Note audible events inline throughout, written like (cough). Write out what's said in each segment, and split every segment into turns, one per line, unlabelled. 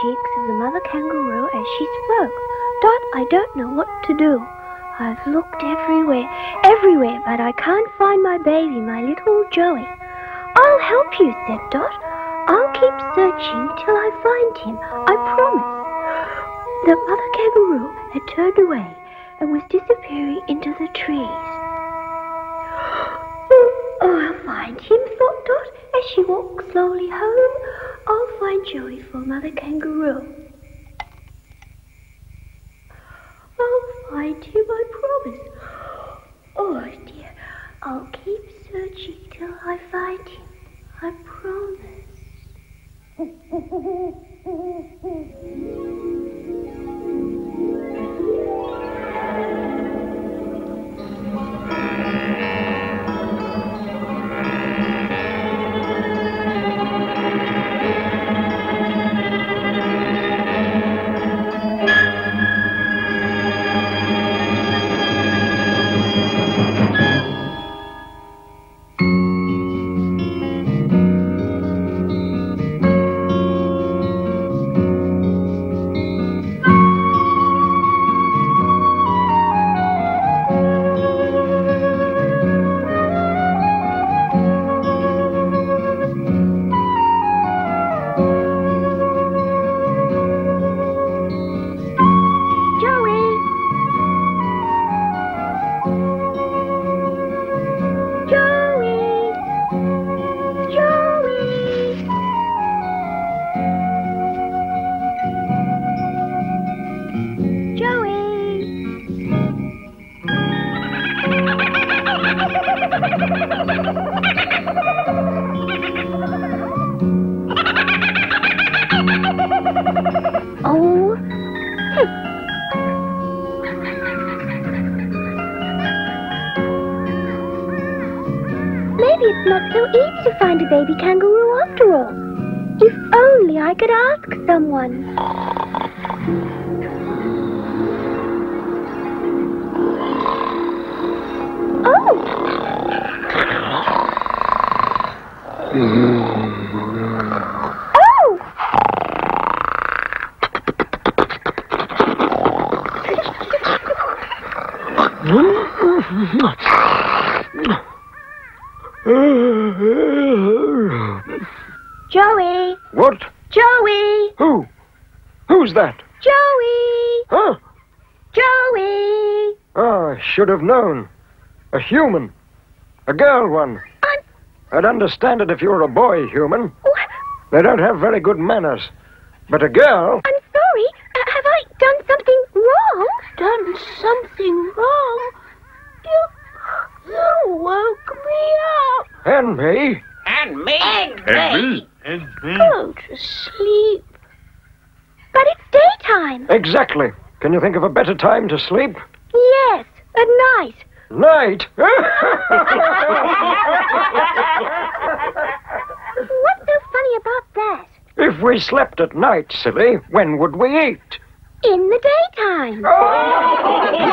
cheeks of the mother kangaroo as she spoke. Dot, I don't know what to do. I've looked everywhere, everywhere, but I can't find my baby, my little Joey. I'll help you, said Dot. I'll keep searching till I find him, I promise. The mother kangaroo had turned away and was disappearing into the trees. Oh, (gasps) I'll find him, thought Dot as she walked slowly home. Find Joey for Mother Kangaroo. I'll find him, I promise. Oh dear, I'll keep searching till I find him. I promise. (laughs) baby kangaroo after all. If only I could ask someone. Oh! Joey!
What?
Joey!
Who? Who's that?
Joey!
Huh?
Joey!
Oh, I should have known. A human. A girl one.
I'm...
I'd understand it if you were a boy human.
What?
They don't have very good manners. But a girl...
I'm sorry. Uh, have I done something wrong?
Done something wrong? You... You woke me up.
And me.
And me.
And,
and
me. And me. Go to sleep.
But it's daytime.
Exactly. Can you think of a better time to sleep?
Yes, night.
Night? (laughs)
What's so funny about that?
If we slept at night, silly, when would we eat?
In the daytime. Oh!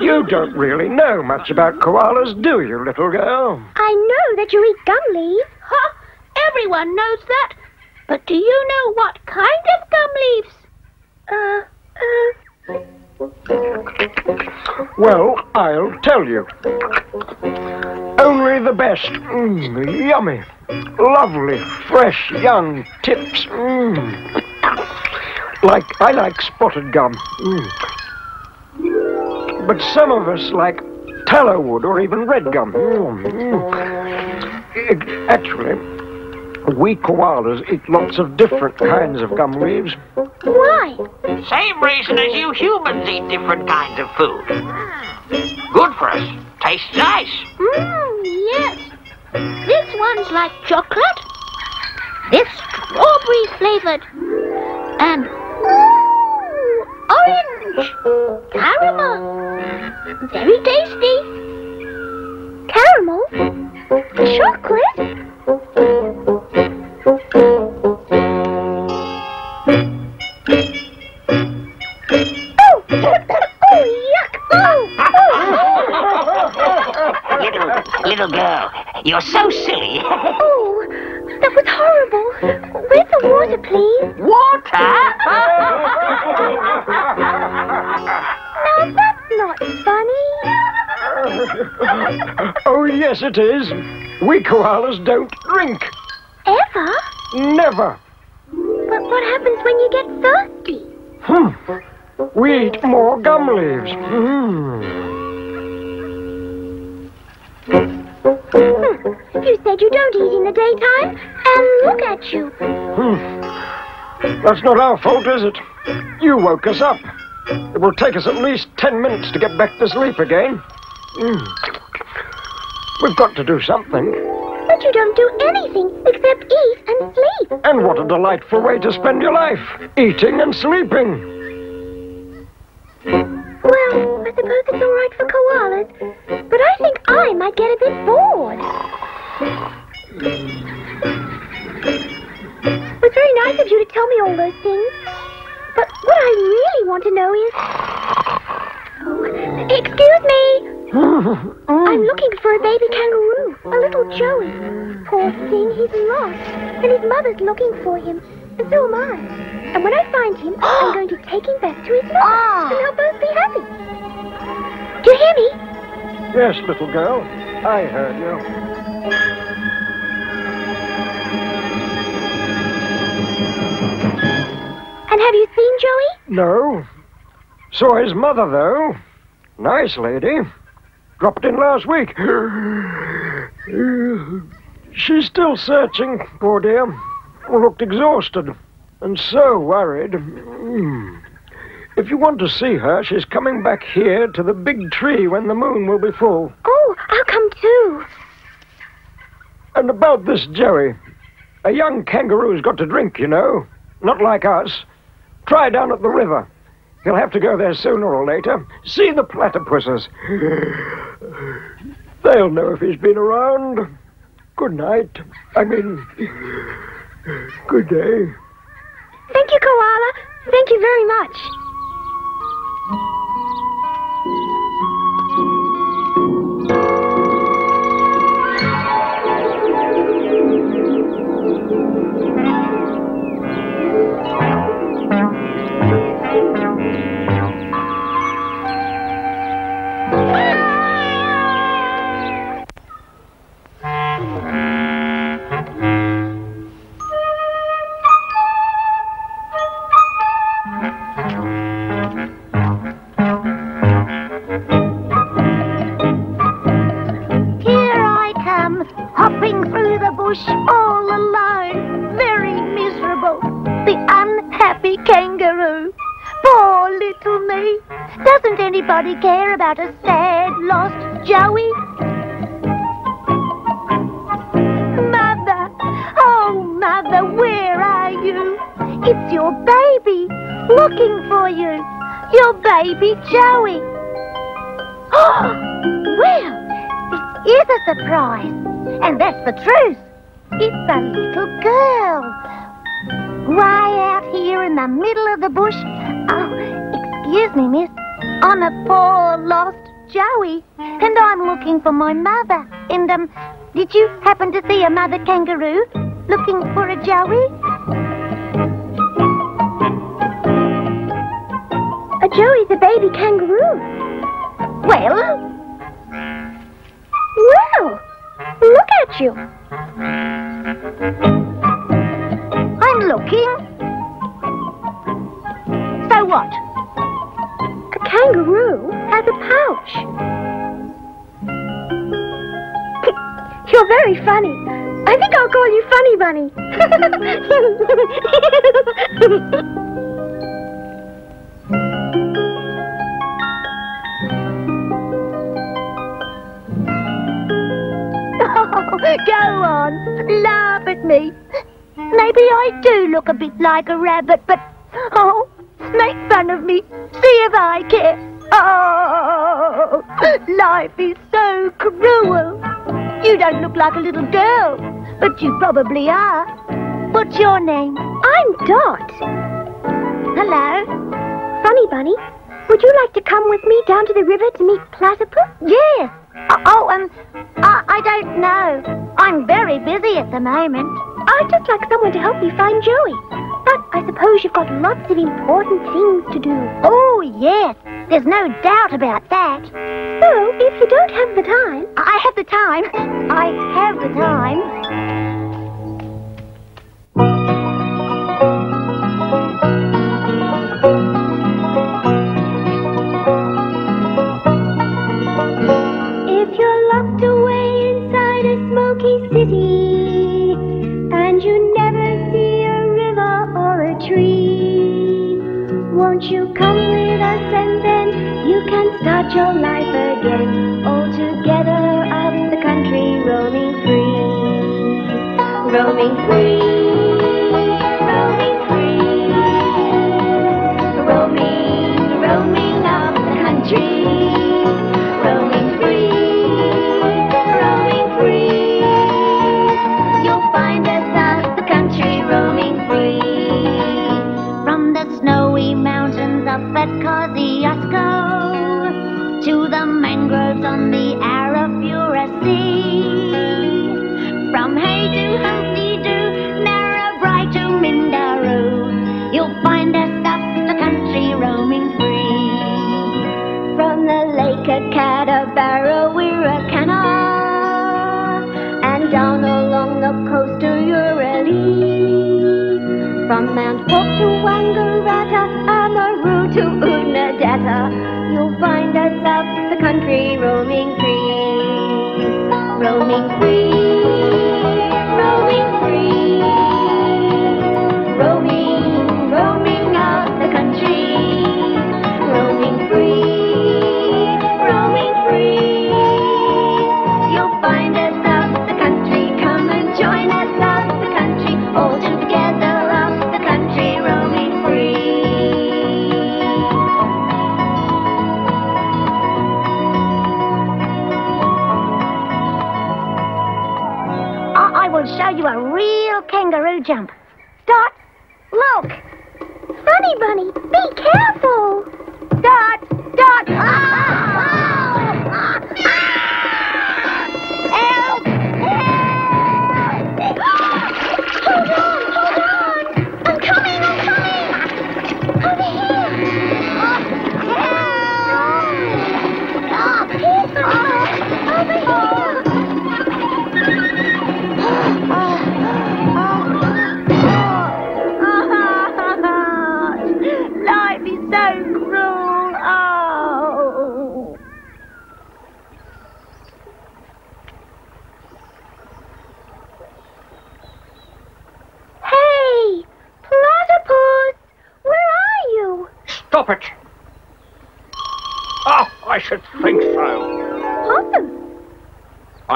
you don't really know much about koalas, do you, little girl?
I know that you eat gum leaves.
Huh? Everyone knows that. But do you know what
tell you. Only the best. Mm, yummy. Lovely, fresh, young tips. Mm. Like, I like spotted gum. Mm. But some of us like tallow wood or even red gum. Mm. Actually, we koalas eat lots of different kinds of gum leaves.
Why?
Same reason as you humans eat different kinds of food. Good for us. Tastes nice.
Mmm, yes. This one's like chocolate. This strawberry flavored. And ooh, orange. Caramel. Very tasty.
Caramel? Chocolate?
Little, little girl, You're so silly.
Oh, that was horrible. Where's the water, please?
Water? (laughs)
Now, that's not funny.
oh, yes, it is. We koalas don't drink.
Ever?
Never.
But what happens when you get thirsty?
Hmm. We eat more gum leaves. Hmm.
Hmm. You said you don't eat in the daytime, and look at you.
Hmm. That's not our fault, is it? You woke us up. It will take us at least ten minutes to get back to sleep again. Hmm. We've got to do something.
But you don't do anything except eat and sleep.
And what a delightful way to spend your life. Eating and sleeping.
Well, I suppose it's all right for koalas, but I think I might get a bit bored. It was very nice of you to tell me all those things, but what I really want to know is... Oh, excuse me! I'm looking for a baby kangaroo, a little Joey. Poor thing, he's lost, and his mother's looking for him, and so am I. And when I find him, I'm (gasps) going to take him back to his mother, ah. and they'll both be happy. Do you hear me?
Yes, little girl. I heard you.
And have you seen Joey?
No. Saw his mother, though. Nice lady. Dropped in last week. She's still searching, poor dear. Looked exhausted and so worried. If you want to see her, she's coming back here to the big tree when the moon will be full.
Oh, I'll come too.
And about this Joey. A young kangaroo's got to drink, you know. Not like us. Try down at the river. He'll have to go there sooner or later. See the platypuses. They'll know if he's been around. Good night. I mean, good day.
Thank you, Koala. Thank you very much.
Mother kangaroo looking for a Joey?
A Joey's a baby kangaroo.
Well,
Well, look at you.
I'm looking. So what?
A kangaroo has a pouch. You're very funny. I think I'll call you Funny Bunny. (laughs)
Go on, laugh at me. Maybe I do look a bit like a rabbit, but oh, make fun of me. See if I care. Oh, life is so cruel. You don't look like a little girl, but you probably are. What's your name?
I'm Dot.
Hello.
Funny Bunny, would you like to come with me down to the river to meet Platypus?
Yes, Oh, oh, um, I, I don't know. I'm very busy at the moment.
I'd just like someone to help me find Joey. But I suppose you've got lots of important things to do.
Oh, yes. There's no doubt about that.
So, if you don't have the time...
I have the time. I have the time.
Start your life again? All together up the country, roaming free, roaming free. The lake at Catabara, Wirrakana, and down along the coast to Urali. From Mount Hope to Wangaratta, Amaru to Oodnadatta, you'll find us up the country roaming free. Roaming free,
jump.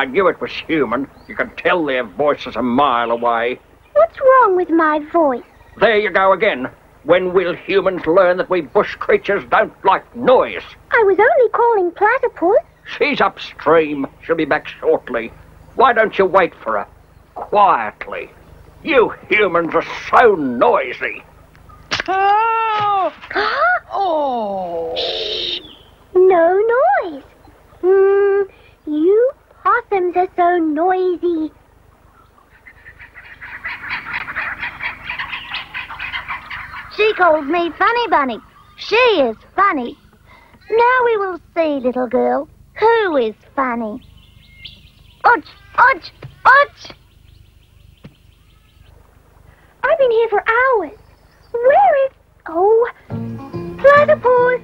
I knew it was human. You could tell their voices a mile away.
What's wrong with my voice?
There you go again. When will humans learn that we bush creatures don't like noise?
I was only calling platypus.
She's upstream. She'll be back shortly. Why don't you wait for her? Quietly. You humans are so noisy. (gasps)
Oh. No noise. Hmm, you possums are so noisy.
She called me Funny Bunny. She is funny. Now we will see, little girl, who is funny. Ouch, ouch, ouch!
I've been here for hours. Where is... Oh, platypus.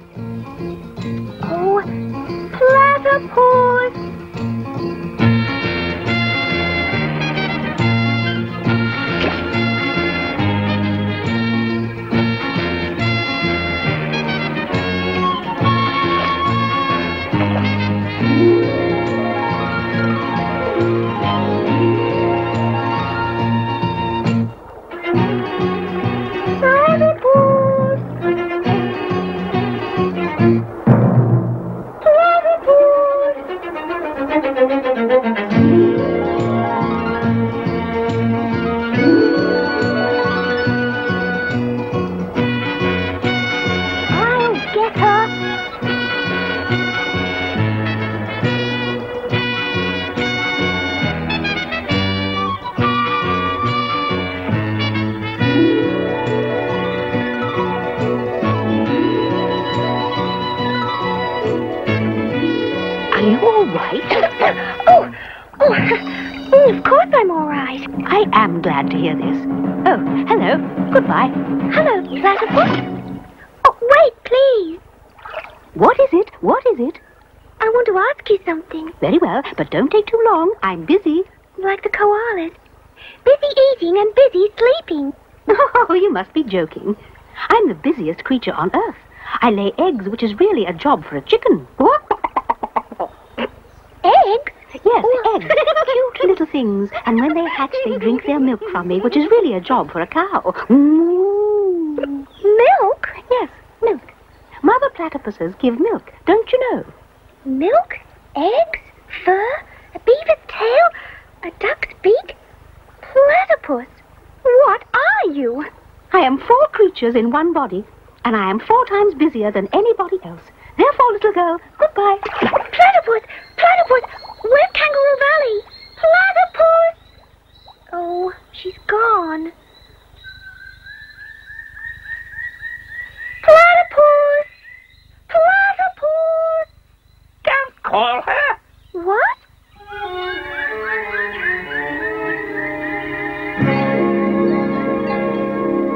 Oh, platypus.
Goodbye.
Hello, Platypus. Oh, wait, please.
What is it? What is it?
I want to ask you something.
Very well, but don't take too long. I'm busy.
Like the koalas. Busy eating and busy sleeping. (laughs)
Oh, you must be joking. I'm the busiest creature on earth. I lay eggs, which is really a job for a chicken.
Eggs?
Yes, eggs. Cute little things. And when they hatch, they drink their milk from me, which is really a job for a cow. Mm.
Milk?
Yes, milk. Mother platypuses give milk, don't you know?
Milk? Eggs? Fur? A beaver's tail? A duck's beak? Platypus? What are you?
I am four creatures in one body, and I am four times busier than anybody else. Therefore, little girl, goodbye.
Platypus! Platypus! Kangaroo Valley? Platypus! Oh, she's gone. Platypus! Platypus!
Don't call her.
What?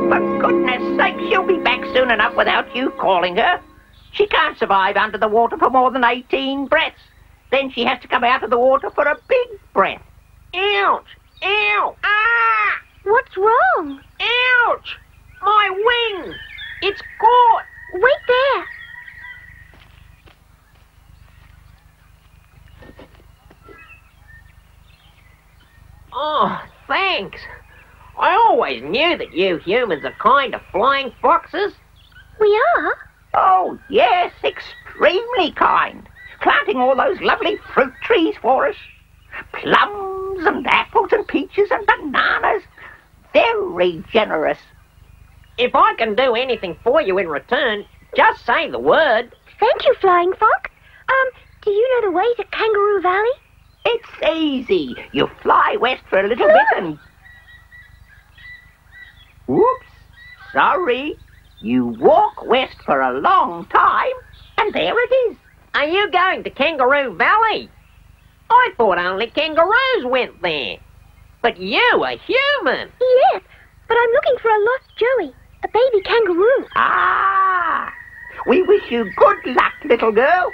For goodness sake, she'll be back soon enough without you calling her. She can't survive under the water for more than 18 breaths. Then she has to come out of the water for a big breath. Ouch! Ow! Ah!
What's wrong?
Ouch! My wing! It's caught!
Wait there.
Oh, thanks. I always knew that you humans are kind of flying foxes.
We are?
Oh, yes, extremely kind. Planting all those lovely fruit trees for us. Plums and apples and peaches and bananas. Very generous.
If I can do anything for you in return, just say the word.
Thank you, Flying Fox. Um, do you know the way to Kangaroo Valley?
It's easy. You fly west for a little bit and... Whoops. Sorry. You walk west for a long time, and there it is.
Are you going to Kangaroo Valley? I thought only kangaroos went there. But you are human.
Yes, but I'm looking for a lost Joey, a baby kangaroo.
Ah! We wish you good luck, little girl.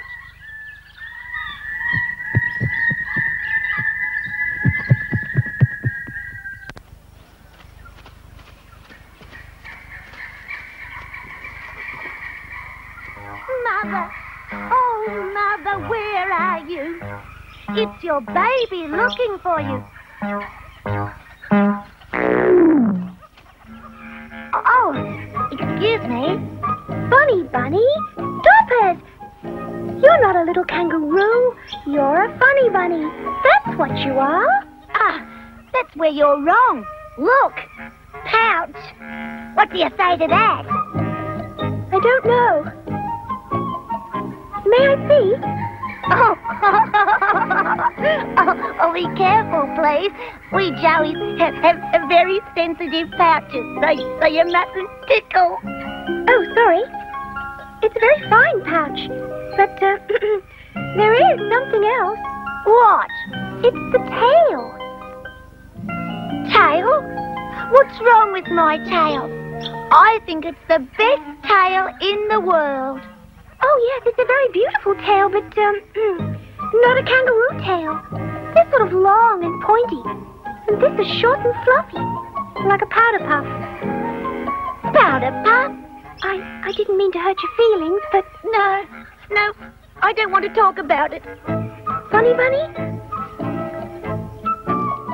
Mother, Mother, where are you? It's your baby looking for you. Oh, excuse me.
Bunny Bunny, stop it! You're not a little kangaroo. You're a funny bunny. That's what you are.
Ah, that's where you're wrong. Look, pouch. What do you say to that?
I don't know. May I see?
Oh, oh, (laughs) oh, be careful, please. We Joeys have, have, have very sensitive pouches, so, so you mustn't tickle.
Oh, sorry. It's a very fine pouch. But uh, (clears throat) there is something else.
What?
It's the tail.
Tail? What's wrong with my tail? I think it's the best tail in the world.
Oh, yes, it's a very beautiful tail, but, um, not a kangaroo tail. This sort of long and pointy. And this is short and fluffy, like a powder puff.
Powder puff?
I, I didn't mean to hurt your feelings, but
No, no, I don't want to talk about it.
Funny Bunny?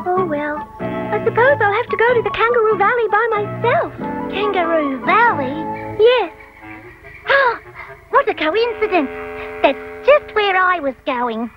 Oh, well, I suppose I'll have to go to the Kangaroo Valley by myself.
Kangaroo Valley?
Yes.
Ah, (gasps) what a coincidence. That's just where I was going.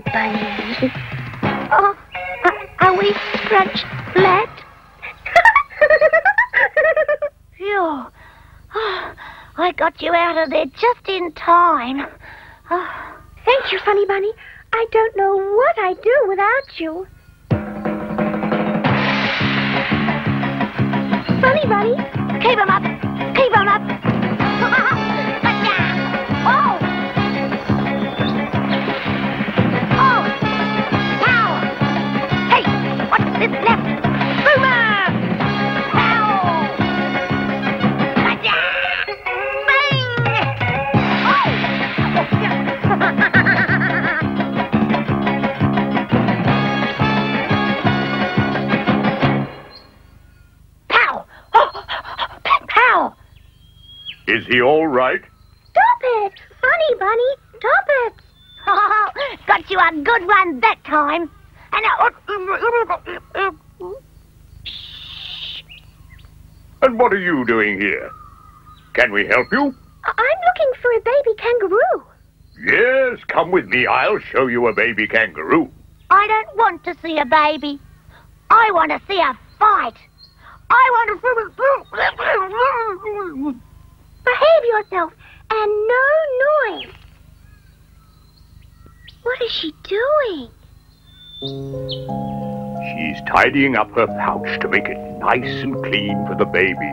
Bunny, Bunny. Oh, are, we stretched flat? (laughs) Phew. Oh, I got you out of there just in time. Oh.
Thank you, Funny Bunny. I don't know what I'd do without you. Funny Bunny,
keep 'em up, keep 'em up. This left? Boomer. Oh! Pow. Gotcha. Bang. Pow. Oh. Pow.
Is he all right?
stop it! Funny Bunny, stop it!
Oh, (laughs) got you a good one that time. And uh, um, uh, um, uh, uh
And what are you doing here? Can we help you?
I'm looking for a baby kangaroo.
Yes, come with me. I'll show you a baby kangaroo.
I don't want to see a baby. I want to see a fight. I want to.
Behave yourself and no noise. What is she doing?
She's tidying up her pouch to make it nice and clean for the baby.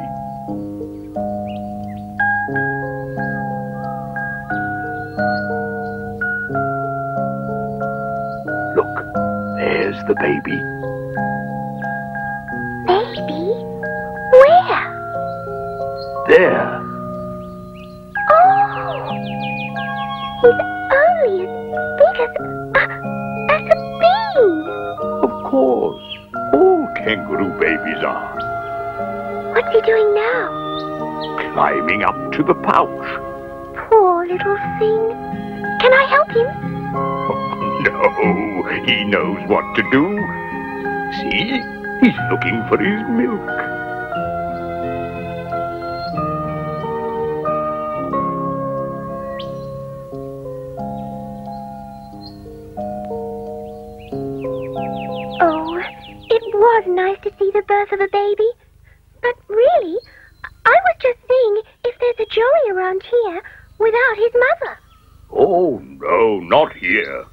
Look, there's the baby.
Baby? Where?
There.
Oh! He's only as big as, uh, as a bee.
Of course. All kangaroo babies are.
What's he doing now?
Climbing up to the pouch.
Poor little thing. Can I help him? (laughs)
No, he knows what to do. See, he's looking for his milk.
Was nice to see the birth of a baby. But really, I was just seeing if there's a Joey around here without his mother.
Oh, no, not here.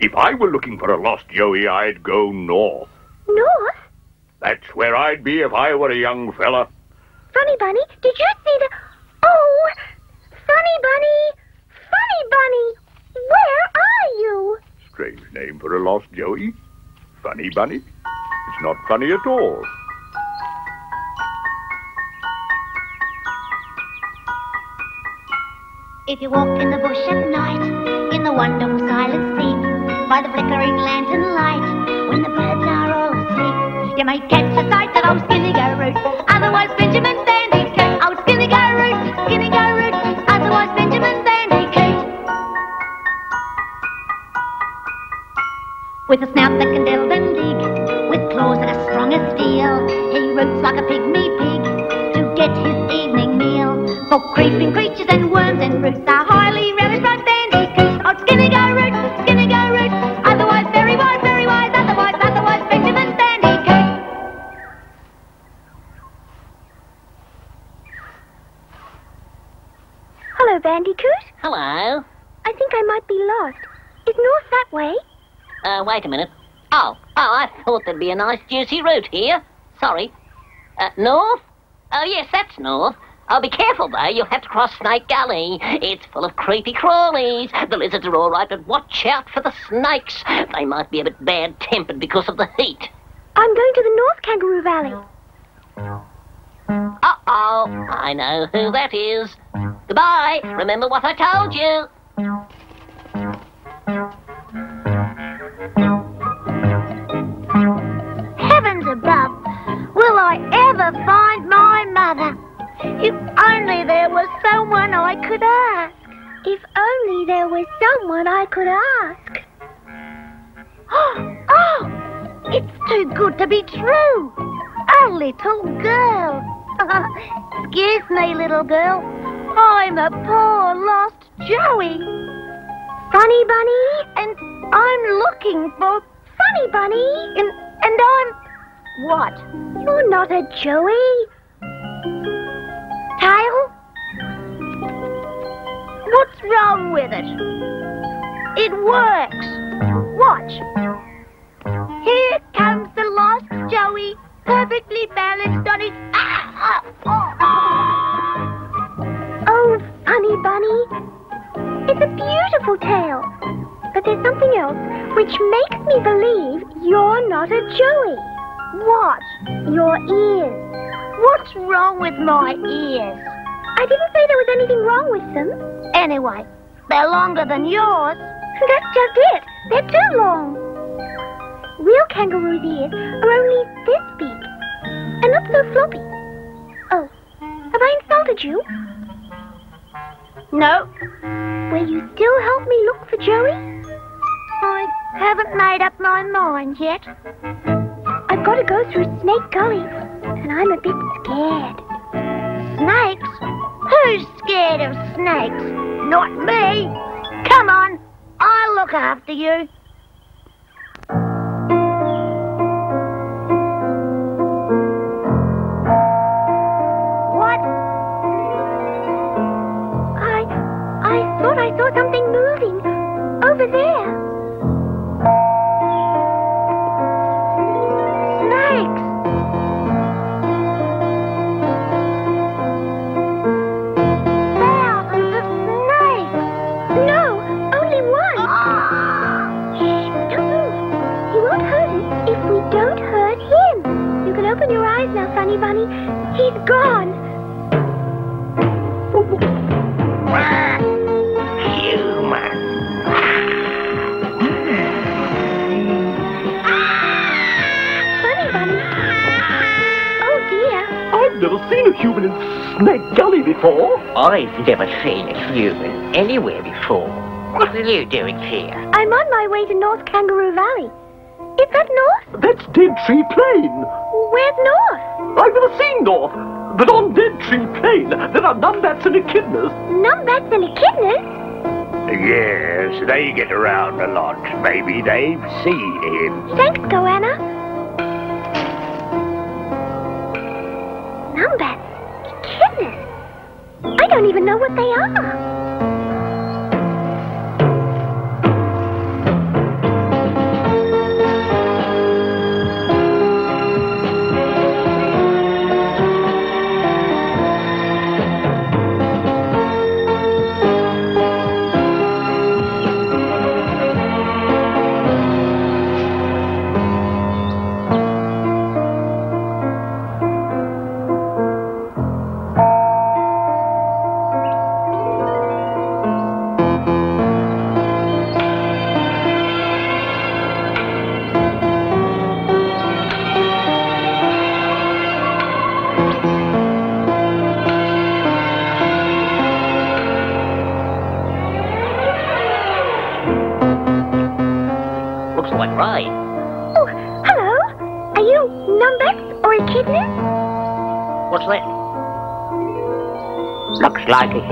If I were looking for a lost Joey, I'd go north.
North?
That's where I'd be if I were a young fella.
Funny Bunny, did you see the... Oh! Funny Bunny! Funny Bunny! Where are you?
Strange name for a lost Joey. Funny Bunny. It's not funny at all.
If you walk in the bush at night, in the wonderful silent sleep, by the flickering lantern light, when the birds are all asleep, you may catch a sight of old Skinny Garroot, otherwise Benjamin Bandicoot. Old Skinny Garroot, Skinny Garroot, otherwise Benjamin Bandicoot. With a snout that can delve and dig, claws that are strong as steel, he roots like a pygmy pig to get his evening meal. For creeping creatures and worms and roots are highly relished by bandicoots. Oh, skinny go root, skinny go root, otherwise very wise, very wise, otherwise, otherwise Benjamin Bandicoot.
Hello, Bandicoot.
Hello.
I think I might be lost. Is north that way?
Uh, wait a minute. Oh, oh, I thought there'd be a nice juicy root here. Sorry. Uh, north? Oh, yes, that's north. Oh, be careful, though. You'll have to cross Snake Gully. It's full of creepy crawlies. The lizards are all right, but watch out for the snakes. They might be a bit bad-tempered because of the heat.
I'm going to the North Kangaroo Valley.
Uh-oh. I know who that is. Goodbye. Remember what I told you.
Open your eyes now, Funny Bunny. He's gone.
Human. Ah!
Funny Bunny. Oh dear.
I've never seen a human in Snake Gully before.
I've never seen a human anywhere before. What are you doing here?
I'm on my way to North Kangaroo Valley. Is that North?
That's Dead Tree Plain.
Where's North?
I've never seen North. But on Dead Tree Plain, there are numbats and echidnas.
Numbats and echidnas?
Yes, they get around a lot. Maybe they've seen him.
Thanks, Goanna. Numbats? Echidnas? I don't even know what they are.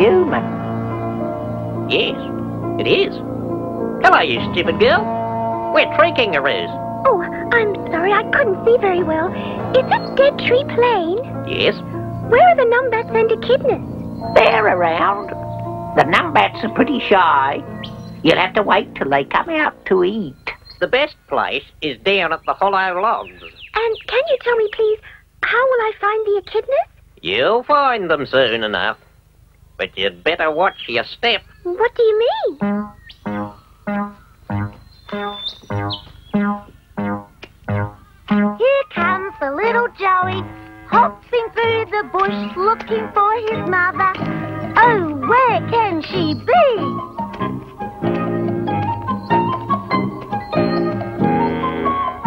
Human.
Yes, it is. Hello, you stupid girl. We're tree kangaroos.
Oh, I'm sorry, I couldn't see very well. Is this Dead Tree Plain?
Yes?
Where are the numbats and echidnas?
They're around. The numbats are pretty shy. You'll have to wait till they come out to eat.
The best place is down at the hollow logs.
And can you tell me, please, how will I find the echidnas?
You'll find them soon enough. But you'd better watch your step.
What do you mean?
Here comes the little Joey, hopping through the bush looking for his mother. Oh, where can she be?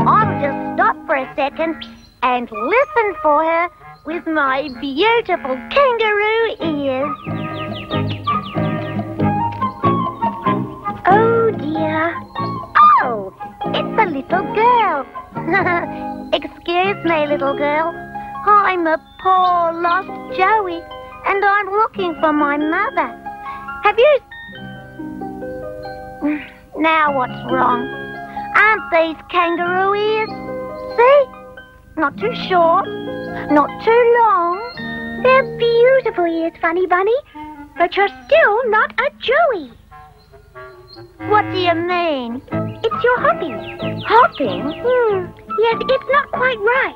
I'll just stop for a second and listen for her with my beautiful kangaroo ears. Little girl. (laughs) Excuse me, little girl. I'm a poor lost Joey, and I'm looking for my mother. Have you... (sighs) Now what's wrong? Aren't these kangaroo ears? See? Not too short, not too long.
They're beautiful ears, Funny Bunny. but you're still not a Joey.
What do you mean?
It's your hopping.
Hopping?
Hmm. Yes, it's not quite right.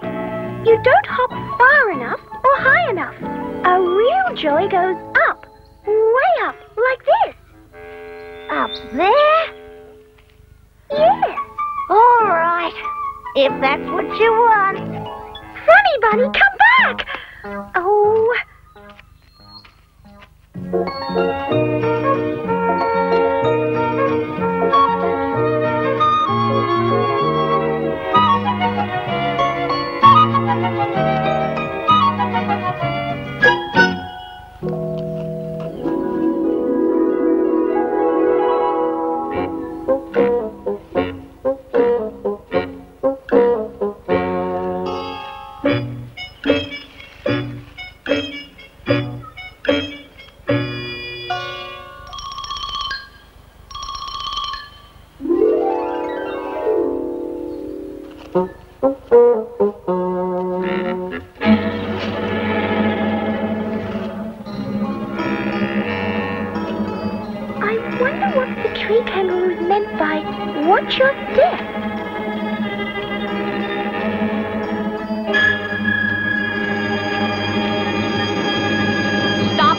You don't hop far enough or high enough. A real joey goes up, way up, like this.
Up there?
Yes.
All right. If that's what you want.
Funny Bunny, come back! Oh. The tree kangaroos meant by watch your step.
Stop!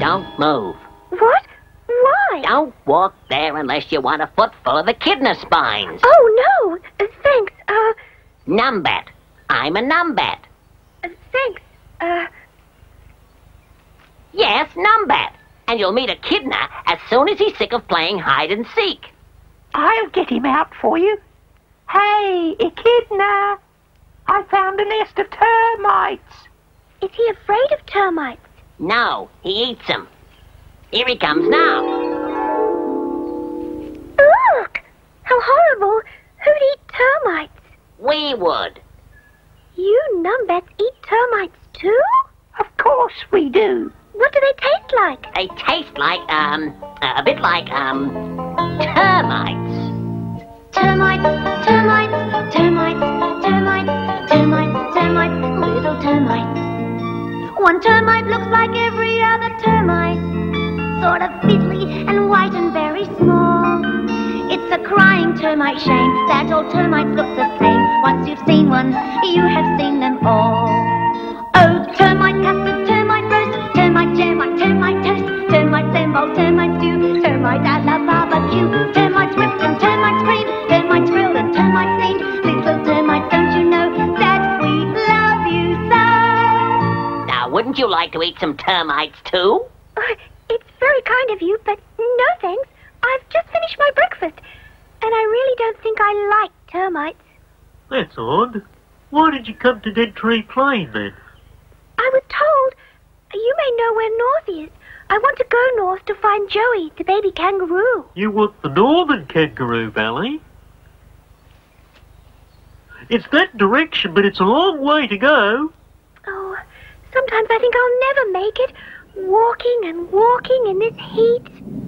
Don't move.
What? Why?
Don't walk there unless you want a foot full of echidna spines.
Oh, no. Uh, thanks. Uh,
Numbat. I'm a numbat.
uh, thanks. Uh,
Yes, numbat. And you'll meet echidna as soon as he's sick of playing hide and seek.
I'll get him out for you. Hey, Echidna! I found a nest of termites.
is he afraid of termites?
No, he eats them. Here he comes now.
Look! How horrible. Who'd eat termites?
We would.
You numbats eat termites too?
Of course we do.
What do they taste like?
They taste like, um, a bit like, um, termites.
Termites, termites, termites, termites, termites, termites, little termites. One termite looks like every other termite, sort of fiddly and white and very small. It's a crying termite shame that all termites look the same. Once you've seen one, you have seen them all. Oh, termite custard, termite termite jam, like termite toast, termite sambal, termite stew, termite a la barbecue, termites whipped and termites cream, termites grilled and termites steamed. Little termites, don't you know that we love you so?
Now, wouldn't you like to eat some termites too?
Uh, it's very kind of you, but no thanks. I've just finished my breakfast, and I really don't think I like termites.
That's odd. Why did you come to Dead Tree Plain then?
I was told you may know where North is. I want to go north to find Joey, the baby kangaroo.
You want the Northern Kangaroo Valley? It's that direction, but it's a long way to go.
Oh, sometimes I think I'll never make it. Walking and walking in this heat.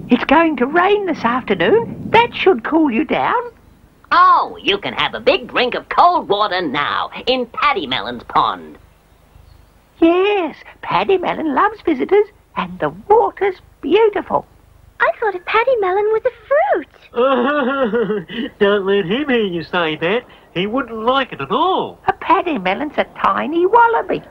It's going to rain this afternoon. That should cool you down.
Oh, you can have a big drink of cold water now in Paddy Melon's pond.
Yes, Paddy Melon loves visitors, and the water's beautiful.
I thought a paddy melon was a fruit. (laughs)
Don't let him hear you say that. He wouldn't like it at all.
A paddy melon's a tiny wallaby.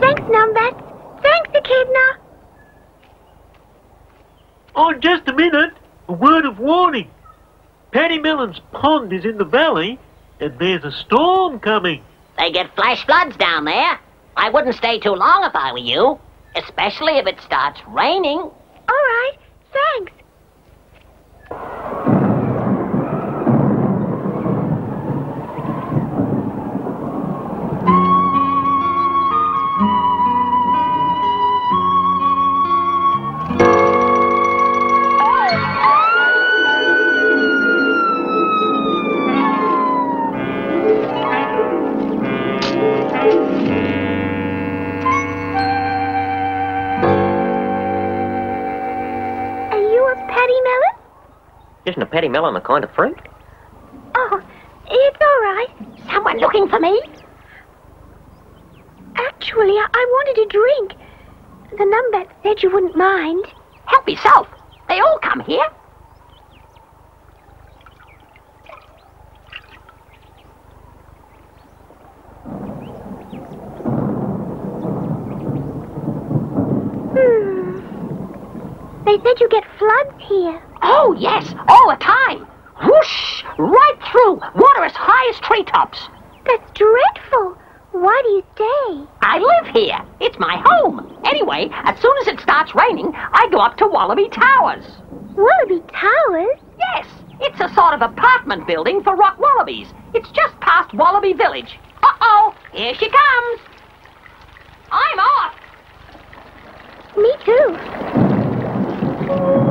Thanks, Numbat. Thanks, Echidna.
Oh, just a minute. A word of warning. Paddy Melon's pond is in the valley, and there's a storm coming.
They get flash floods down there. I wouldn't stay too long if I were you, especially if it starts raining.
All right, thanks. Paddy melon?
Isn't a paddy melon a kind of fruit?
Oh, it's all right.
Someone looking for me?
Actually, I, I wanted a drink. The numbat said you wouldn't mind.
Help yourself. They all come here.
Hmm. They said you get floods here.
Oh, yes, all the time. Whoosh! Right through. Water as high as treetops.
That's dreadful. Why do you stay?
I live here. It's my home. Anyway, as soon as it starts raining, I go up to Wallaby Towers.
Wallaby Towers?
Yes, it's a sort of apartment building for rock wallabies. It's just past Wallaby Village. Uh-oh, here she comes. I'm off.
Me too.
Here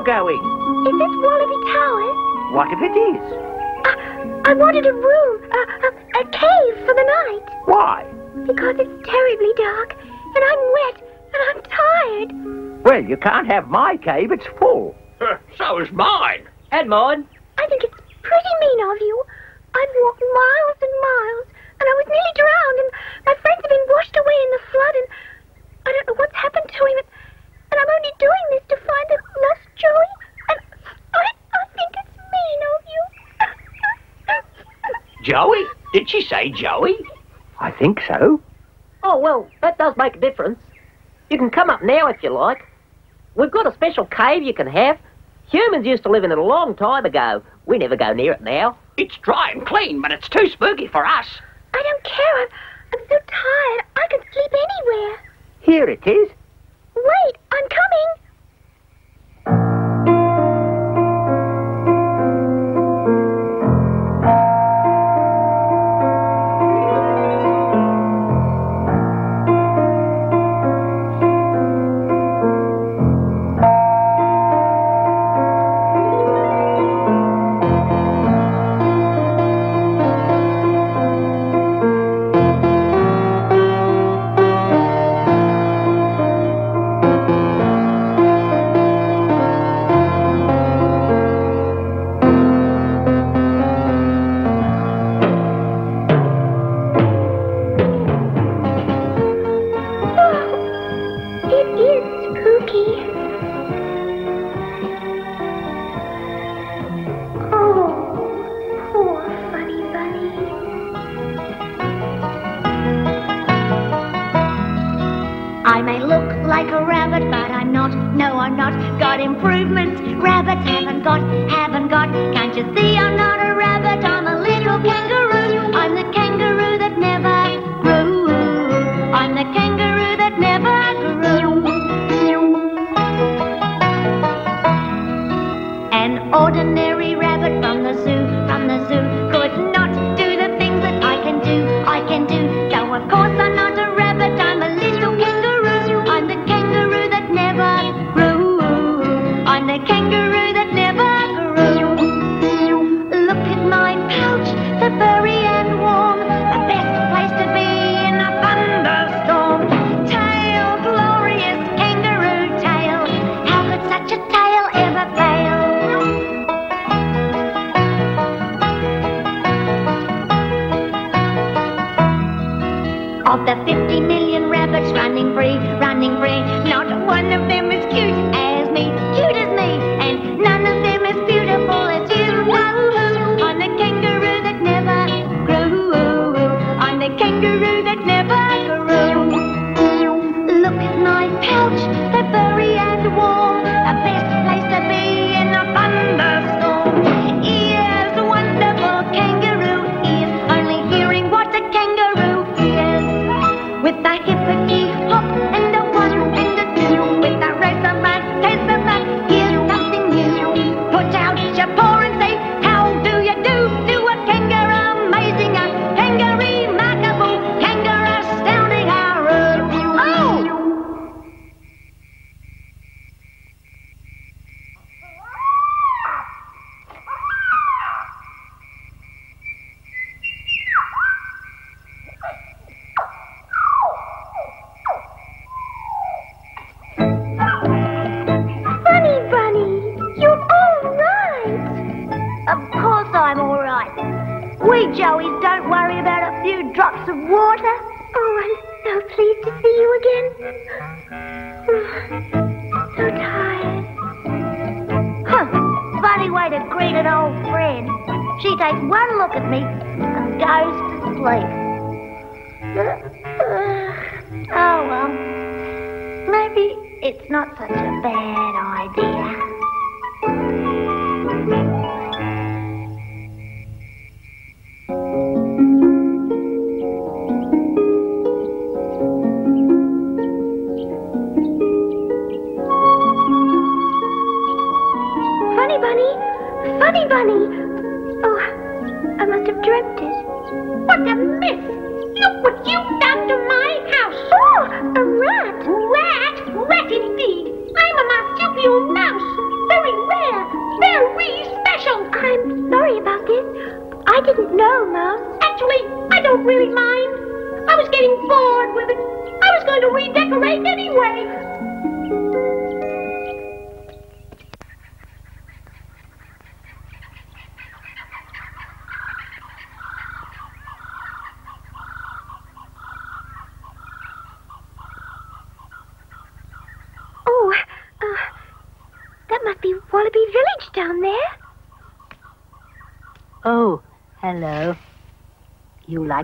you're going?
Is this Wallaby Towers?
What if it is?
I, I wanted a room, a, a, a cave for the night.
Why?
Because it's terribly dark, and I'm wet, and I'm tired.
Well, you can't have my cave. It's full. (laughs)
so is mine.
And mine.
I think it's pretty mean of you. I've walked miles and miles, and I was nearly drowned, and my friends have been washed away in the flood, and I don't know what's happened to him, and, and I'm only doing this to find the lost Joey, and I, I think it's mean of you.
Joey? Did Joey?
I think so.
Oh, well, that does make a difference. You can come up now if you like. We've got a special cave you can have. Humans used to live in it a long time ago. We never go near it now.
It's dry and clean, but it's too spooky for us.
I don't care. I'm, I'm so tired. I can sleep anywhere.
Here it is.
Wait, I'm coming.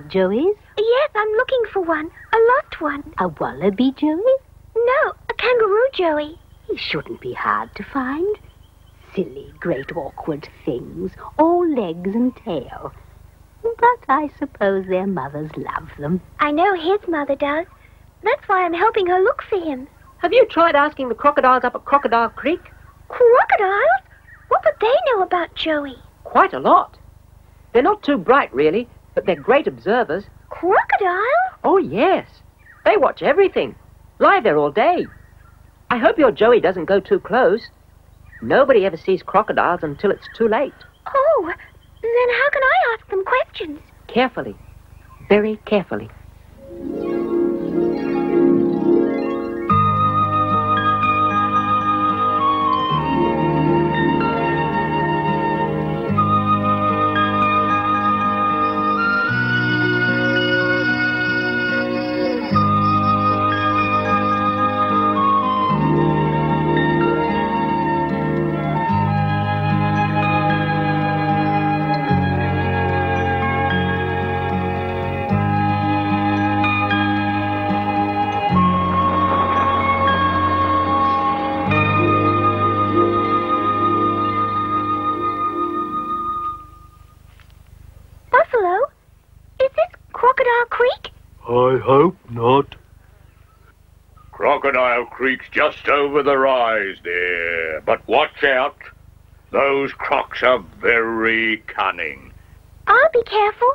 Joey's?
Yes, I'm looking for one. A lost one.
A wallaby Joey?
No, a kangaroo Joey.
He shouldn't be hard to find. Silly, great, awkward things, all legs and tail. but I suppose their mothers love them.
I know his mother does. That's why I'm helping her look for him.
Have you tried asking the crocodiles up at Crocodile Creek?
Crocodiles? What would they know about Joey?
Quite a lot. They're not too bright, really, but they're great observers.
Crocodile?
Oh, yes. They watch everything. Lie there all day. I hope your Joey doesn't go too close. Nobody ever sees crocodiles until it's too late.
Oh, then how can I ask them questions?
Carefully. Very carefully.
Hope not.
Crocodile Creek's just over the rise there. But watch out. Those crocs are very cunning.
I'll be careful.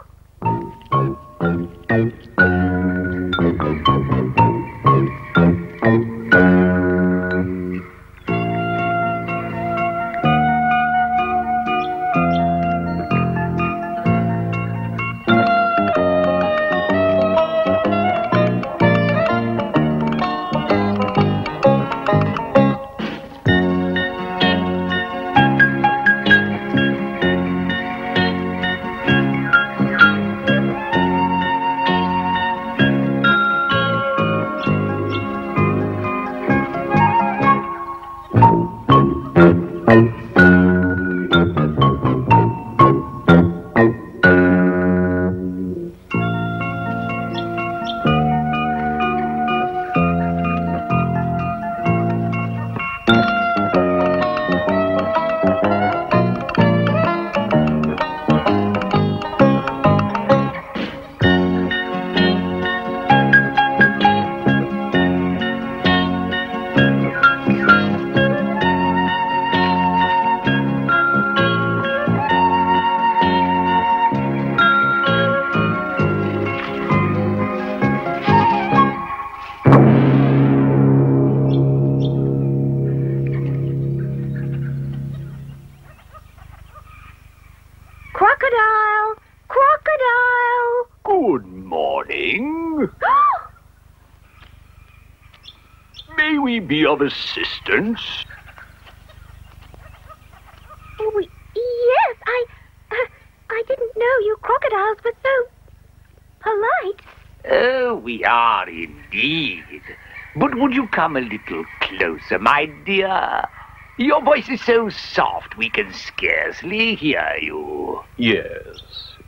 Of assistance?
Oh, yes, I. Uh, I didn't know you crocodiles were so. polite.
Oh, we are indeed. But would you come a little closer, my dear? Your voice is so soft we can scarcely hear you.
Yes,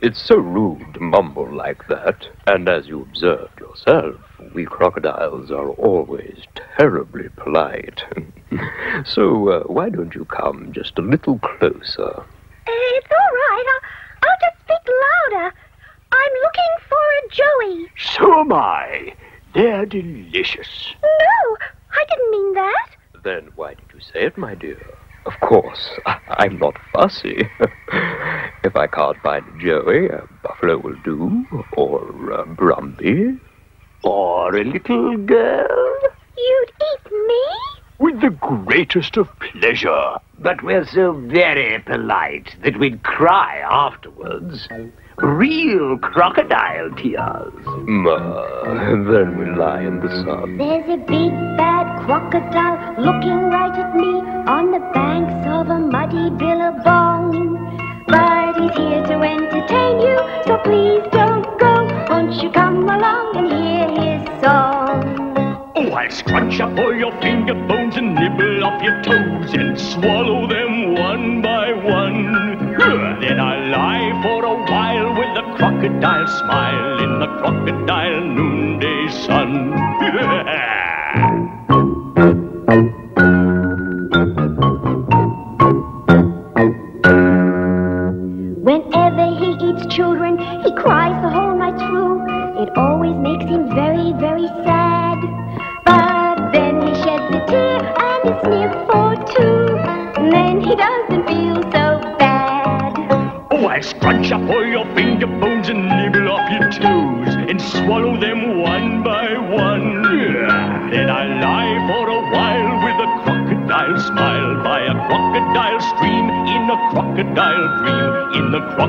it's so rude to mumble like that. And as you observed yourself, we crocodiles are always terribly polite. (laughs) so uh, why don't you come just a little closer?
Uh, it's all right. I'll, I'll just speak louder. I'm looking for a Joey.
So am I. They're delicious.
No, I didn't mean that.
Then why did you say it, my dear? Of course, I- (laughs) I'm not fussy. (laughs) if I can't find a Joey, a buffalo will do, or a Brumby.
Or a little girl?
You'd eat me?
With the greatest of pleasure. But we're so very polite that we'd cry afterwards. Real crocodile tears.
Ma, then we lie in the sun.
There's a big bad crocodile looking right at me on the banks of a muddy billabong. But he's here to entertain you, so please don't go. Won't you come along and hear
Oh, I'll scrunch up all your finger bones and nibble off your toes and swallow them one by one. Then I'll lie for a while with a crocodile smile in the crocodile noonday sun. (laughs)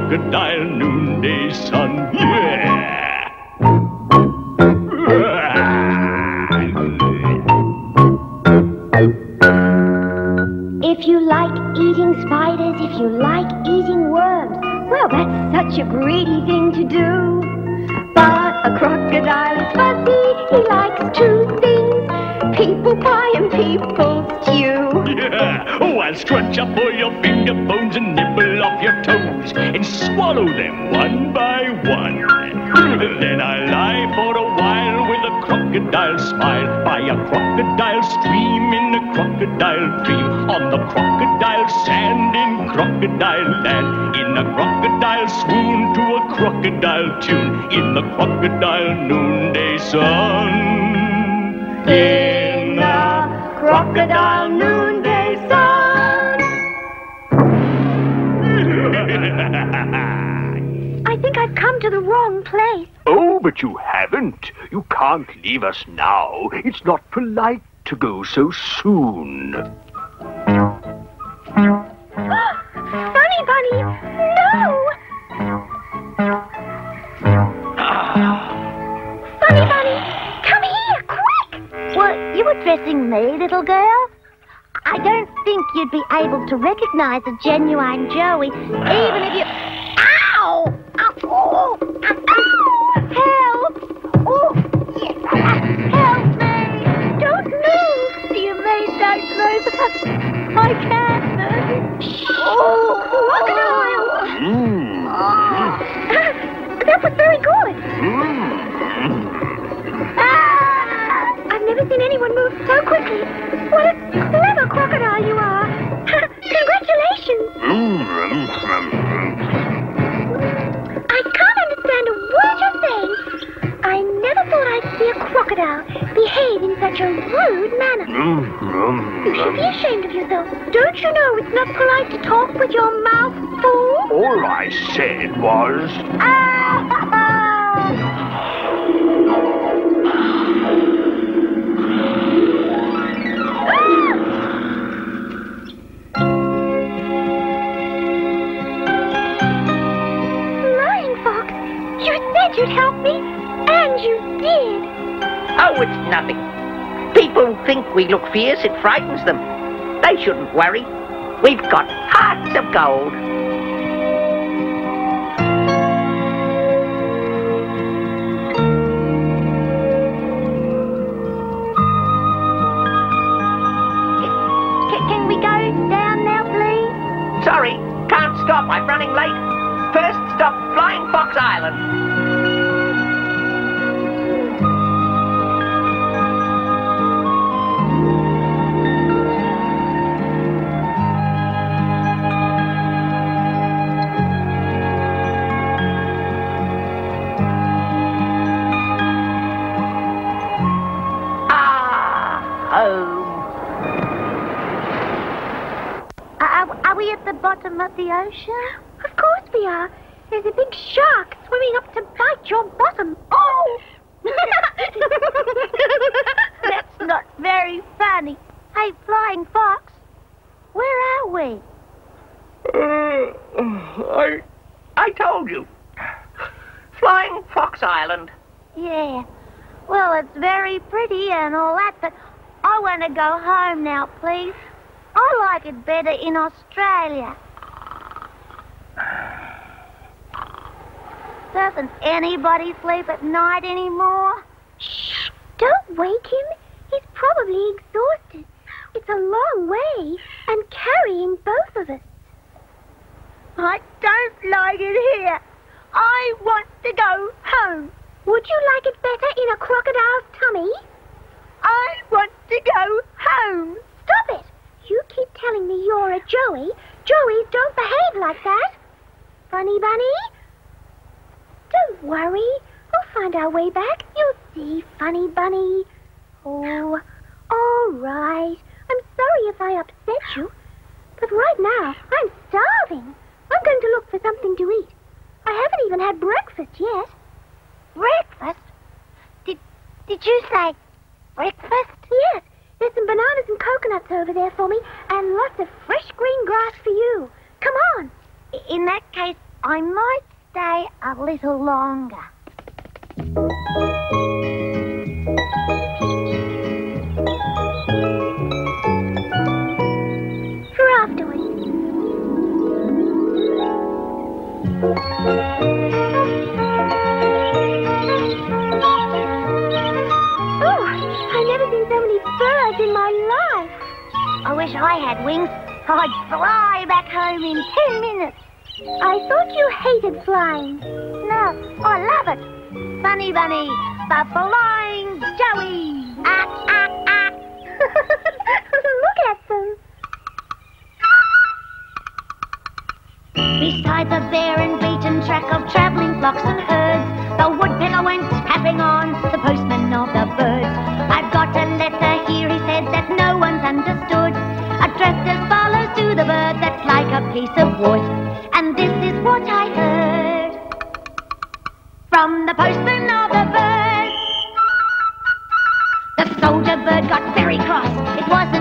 crocodile noonday sun. Yeah. Swallow them one by one. Then I lie for a while with a crocodile smile by a crocodile stream in a crocodile dream on the crocodile sand in crocodile land in a crocodile swoon to a crocodile tune in the crocodile noonday sun.
In the crocodile
can't leave us now. It's not polite to go so soon.
Funny Bunny, no! Funny Bunny, come here, quick!
What, you addressing me, little girl? I don't think you'd be able to recognize a genuine Joey, even if you... I can't. Oh! Crocodile!
that was very good. Ah! I've never seen anyone move so quickly. You should be ashamed of yourself. Don't you know it's not polite to talk with your mouth full?
All I said was. (laughs)
Flying Fox, you said you'd help me, and you did.
Oh, it's nothing. Think we look fierce, it frightens them. They shouldn't worry. We've got hearts of gold.
Australia. Doesn't anybody sleep at night anymore?
Shh! Don't wake him. He's probably exhausted. It's a long way, and carrying both of us.
I don't like it here. I want to go home.
Would you like it better in a crocodile's tummy?
I want to go home.
Stop it! You keep telling me you're a Joey. Joeys don't behave like that. Funny Bunny. Don't worry. We'll find our way back. You'll see, Funny Bunny. Oh, all right. I'm sorry if I upset you. But right now, I'm starving. I'm going to look for something to eat. I haven't even had breakfast yet.
Breakfast? Did, did you say breakfast?
Yes. There's some bananas and coconuts over there for me, and lots of fresh green grass for you. Come on.
In that case, I might stay a little longer.
For afterwards. My life.
I wish I had wings. I'd fly back home in ten minutes.
I thought you hated flying.
No, I love it. Funny Bunny, the flying Joey. Ah, ah, ah. (laughs)
Look at them.
Beside the barren beaten track of travelling flocks and herds, the woodpecker went tapping on, the postman of the birds. Got a letter here, he said, that no one's understood. Addressed as follows to the bird that's like a piece of wood. And this is what I heard from the postman of the birds. The soldier bird got very cross, it wasn't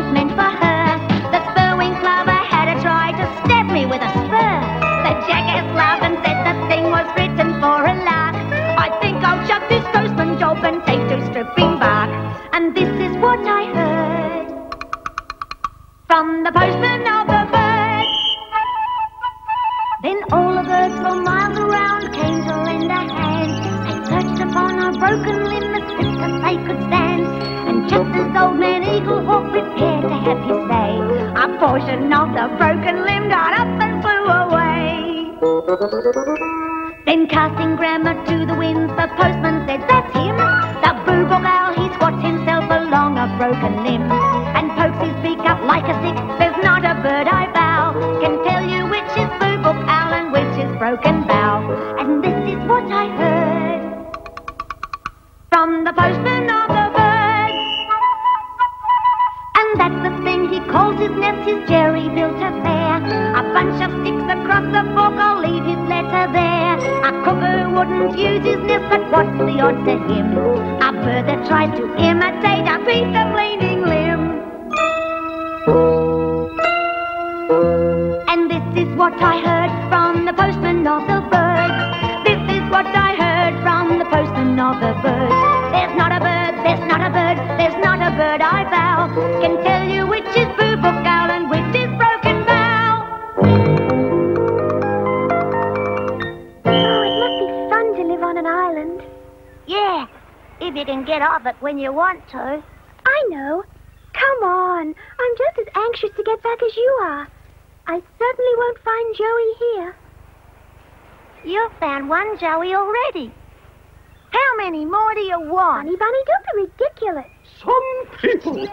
when you want to.
I know. Come on. I'm just as anxious to get back as you are. I certainly won't find Joey here.
You've found one Joey already. How many more do you want?
Funny Bunny, don't be ridiculous.
Some people.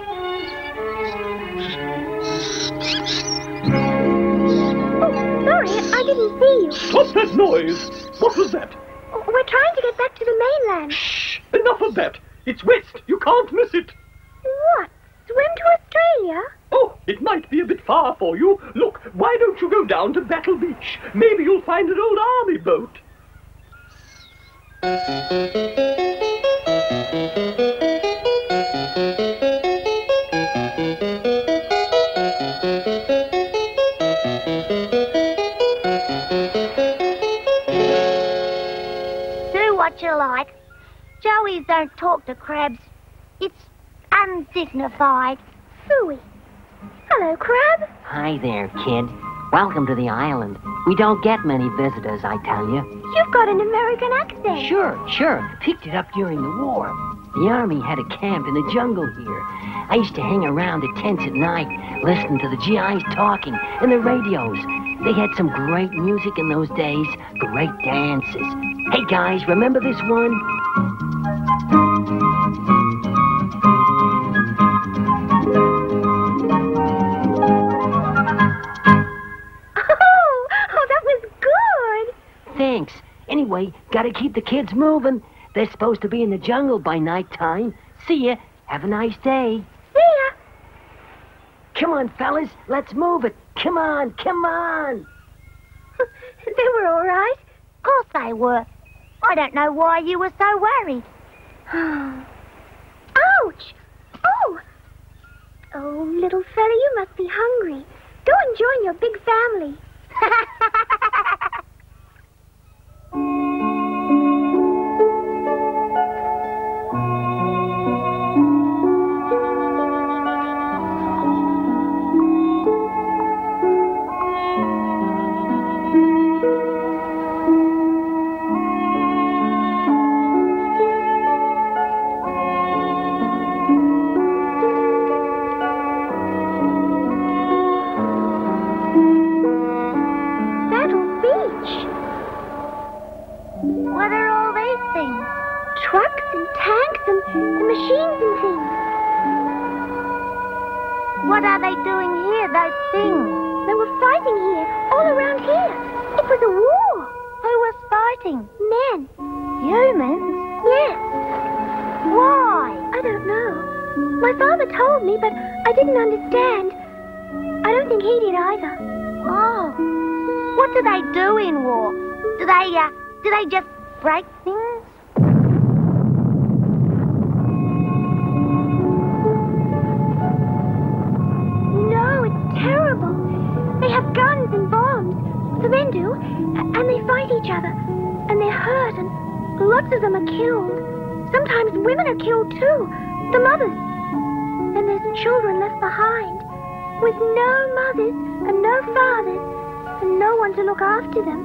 Oh, sorry, I didn't see you.
Stop that noise. What was that?
We're trying to get back to the mainland.
Shh. Enough of that. It's west. You can't miss it.
What? Swim to Australia?
Oh, it might be a bit far for you. Look, why don't you go down to Battle Beach? Maybe you'll find an old army boat.
Do what you like. Joeys don't talk to crabs. It's undignified.
Hooey. Hello, Crab.
Hi there, kid. Welcome to the island. We don't get many visitors, I tell you.
You've got an American accent.
Sure, sure. Picked it up during the war. The army had a camp in the jungle here. I used to hang around the tents at night, listening to the GIs talking and the radios. They had some great music in those days, great dances. Hey guys, remember this one? Gotta keep the kids moving. They're supposed to be in the jungle by night time. See ya. Have a nice day.
See ya.
Come on, fellas. Let's move it. Come on, come on. (laughs)
they were all right. Of course they were. I don't know why you were so worried. (gasps)
Ouch! Oh! Oh, little fella, you must be hungry. Go and join your big family. (laughs) but I didn't understand. I don't think he did either.
Oh. What do they do in war? Do they, uh, do they just break things?
No, it's terrible. They have guns and bombs. The men do. And they fight each other. And they're hurt, and lots of them are killed. Sometimes women are killed too. The mothers. And children left behind. With no mothers and no fathers. And no one to look after them.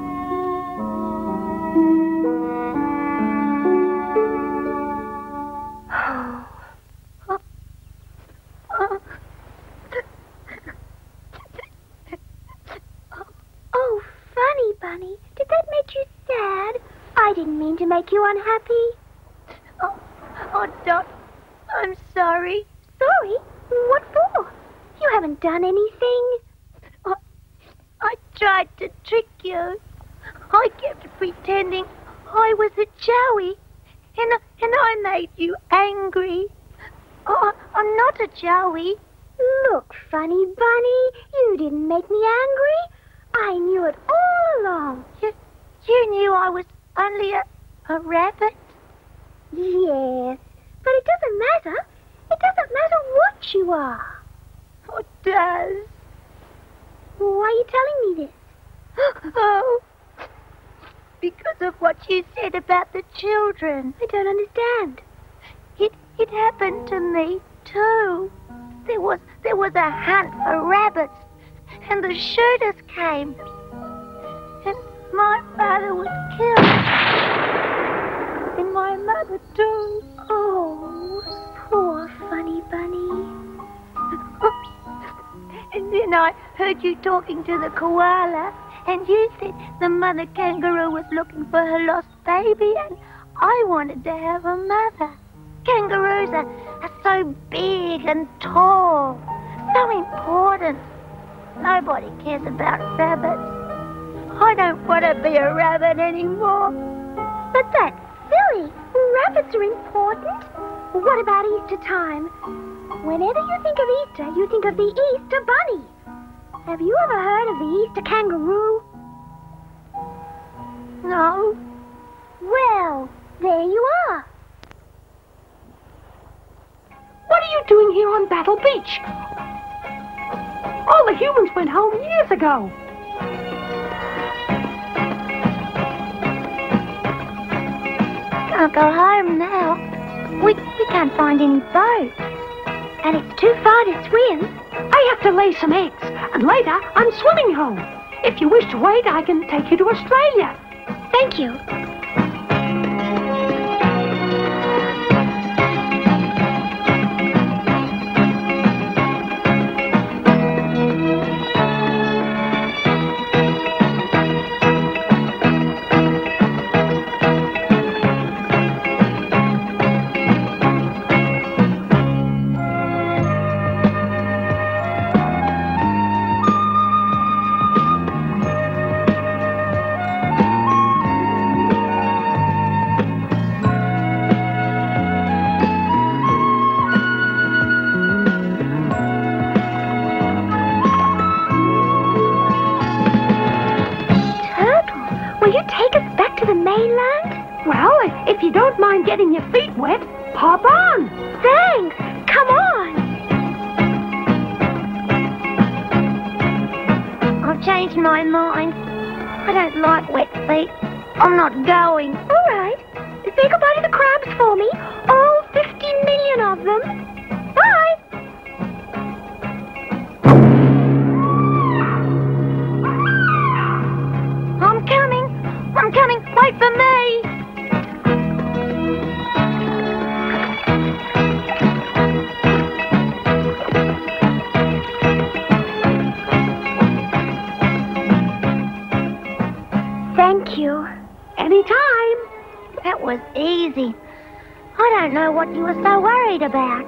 (sighs) Oh, funny, Bunny. Did that make you sad? I didn't mean to make you unhappy.
Oh, oh, Dot, I'm sorry.
Sorry? What for? You haven't done anything.
I, I tried to trick you. I kept pretending I was a Joey, and, and I made you angry. Oh, I'm not a Joey.
Look, funny bunny, you didn't make me angry. I knew it all along.
You, you knew I was only a, a rabbit?
Yes, but it doesn't matter. It doesn't matter what you are.
Does.
Why are you telling me this? (gasps)
Oh, because of what you said about the children.
I don't understand.
It it happened to me too. There was there was a hunt for rabbits, and the shooters came, and my father was killed, and my mother too.
Oh, poor funny bunny.
And then I heard you talking to the koala, and you said the mother kangaroo was looking for her lost baby, and I wanted to have a mother. Kangaroos are, are so big and tall, so important. Nobody cares about rabbits. I don't want to be a rabbit anymore.
But that's silly. Rabbits are important. What about Easter time? Whenever you think of Easter, you think of the Easter bunny. Have you ever heard of the Easter kangaroo?
No.
Well, there you are.
What are you doing here on Battle Beach? All the humans went home years ago.
Can't go home now. We, we can't find any boat.
And it's too far to swim.
I have to lay some eggs, and later I'm swimming home. If you wish to wait, I can take you to Australia.
Thank you. You.
Anytime.
That was easy. I don't know what you were so worried about.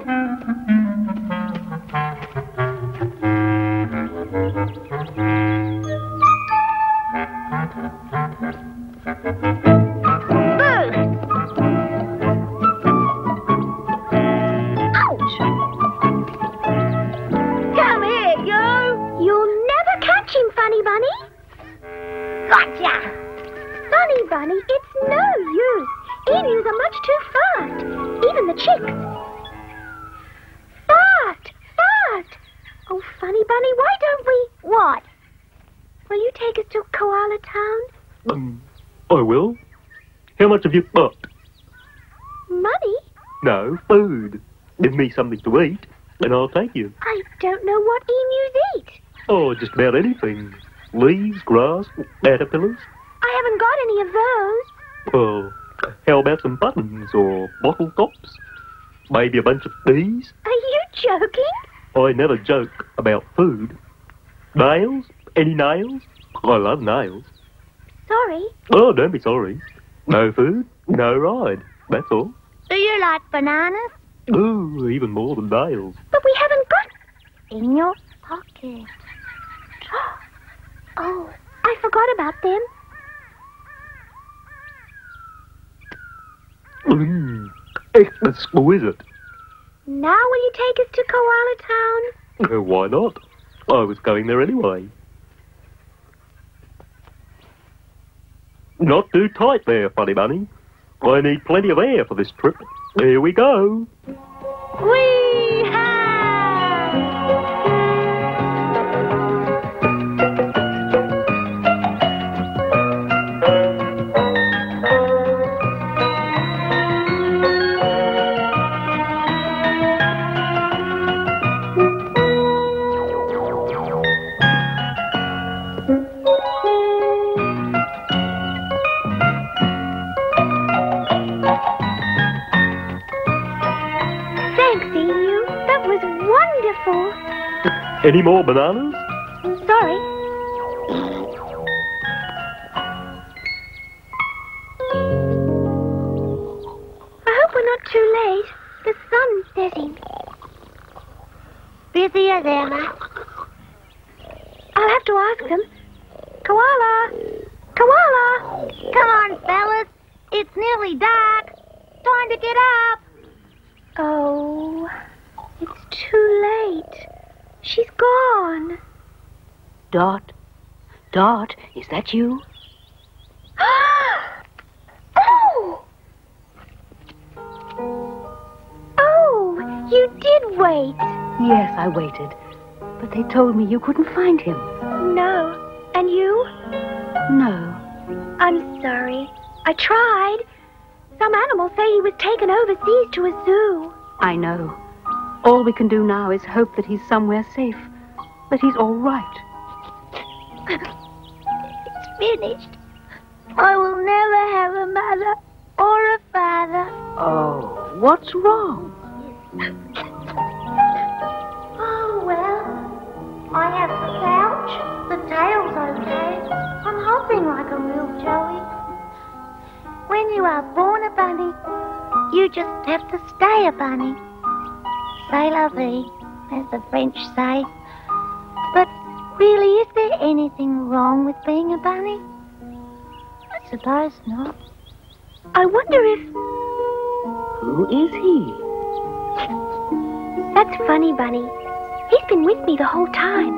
Ouch!
Bunny, why don't we...
What?
Will you take us to Koala Town?
Um, I will. How much have you got?
Money?
No, food. Give me something to eat, and I'll take you.
I don't know what emus eat.
Oh, just about anything. Leaves, grass, caterpillars.
I haven't got any of those.
Well, how about some buttons or bottle tops? Maybe a bunch of bees?
Are you joking?
I never joke about food. Nails? Any nails? I love nails.
Sorry.
Oh, don't be sorry. No food, no ride. That's all.
Do you like bananas?
Ooh, even more than nails.
But we haven't got...
In your pocket. (gasps)
Oh, I forgot about them.
Mmm, exquisite.
Now will you take us to Koala Town?
Uh, Why not? I was going there anyway. Not too tight there, Funny Bunny. I need plenty of air for this trip. Here we go.
Wee
wonderful.
Any more bananas?
Sorry. I hope we're not too late. The sun's setting.
Busy as ever.
I'll have to ask them. Koala! Koala!
Come on, fellas. It's nearly dark. Time to get up.
Oh, it's too late. She's gone.
Dot. Dot, is that you? (gasps)
oh! Oh, you did wait.
Yes, I waited. But they told me you couldn't find him.
No. And you?
No.
I'm sorry. I tried. Some animals say he was taken overseas to a zoo.
I know. All we can do now is hope that he's somewhere safe. That he's all right.
It's finished. I will never have a mother or a father.
Oh, what's wrong?
Oh, well. I have the pouch. The tail's okay. I'm hopping like a real Joey. When you are born a bunny, you just have to stay a bunny. C'est la vie, as the French say. But really, is there anything wrong with being a bunny? I suppose not.
I wonder if
Who is he?
that's Funny Bunny. He's been with me the whole time.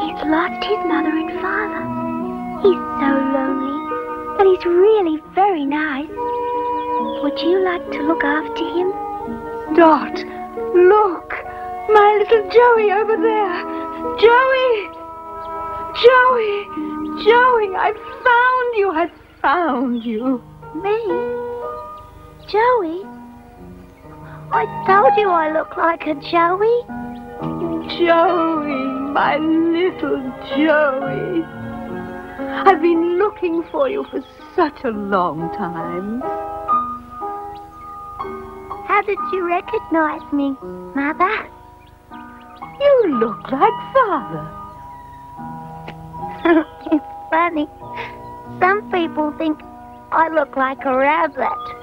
He's lost his mother and father. He's so lonely. but he's really very nice. Would you like to look after him?
Dot, look! My little Joey over there! Joey! Joey! Joey, I've found you! I've found you!
Me? Joey? I told you I look like a Joey.
Joey, my little Joey. I've been looking for you for such a long time.
How did you recognize me, Mother?
You look like Father. (laughs)
it's funny. Some people think I look like a rabbit.